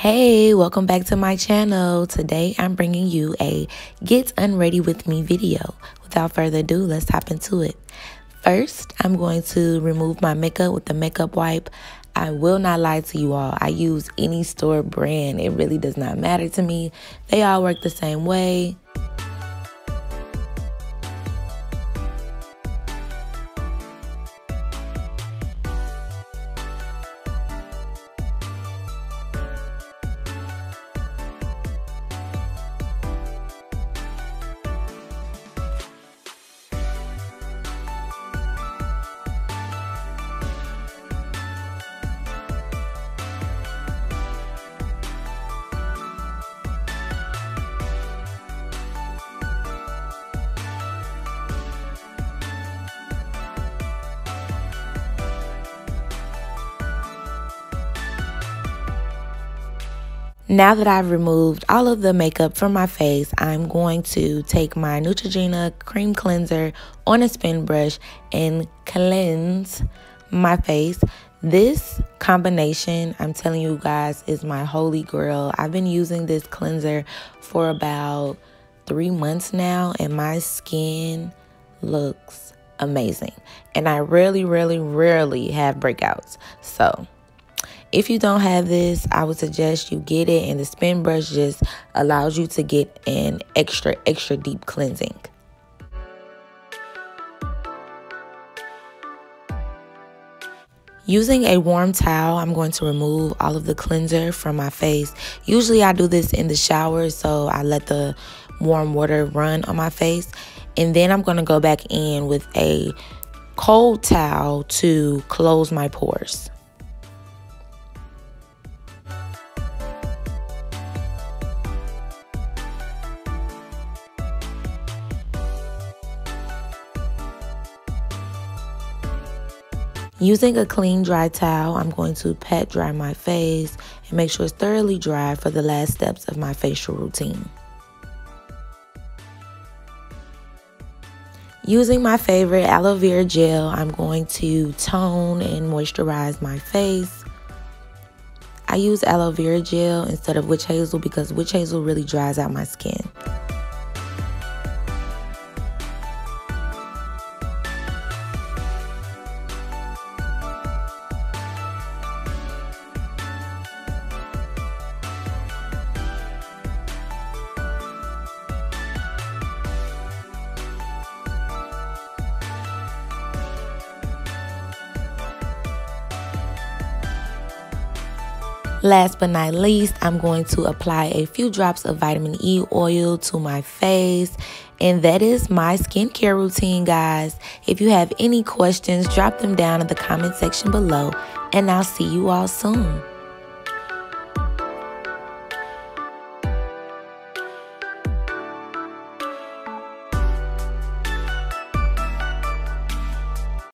Hey, welcome back to my channel. Today I'm bringing you a get unready with me video. Without further ado, let's hop into it. First, I'm going to remove my makeup with the makeup wipe. I will not lie to you all. I use any store brand. It really does not matter to me. They all work the same way. Now that I've removed all of the makeup from my face, I'm going to take my Neutrogena cream cleanser on a spin brush and cleanse my face. This combination, I'm telling you guys, is my holy grail. I've been using this cleanser for about three months now, and my skin looks amazing. And I really, really, rarely have breakouts. So, if you don't have this, I would suggest you get it and the spin brush just allows you to get an extra, extra deep cleansing. Using a warm towel, I'm going to remove all of the cleanser from my face. Usually I do this in the shower, so I let the warm water run on my face. And then I'm going to go back in with a cold towel to close my pores. Using a clean dry towel, I'm going to pat dry my face and make sure it's thoroughly dry for the last steps of my facial routine. Using my favorite aloe vera gel, I'm going to tone and moisturize my face. I use aloe vera gel instead of witch hazel because witch hazel really dries out my skin. Last but not least, I'm going to apply a few drops of vitamin E oil to my face. And that is my skincare routine, guys. If you have any questions, drop them down in the comment section below. And I'll see you all soon.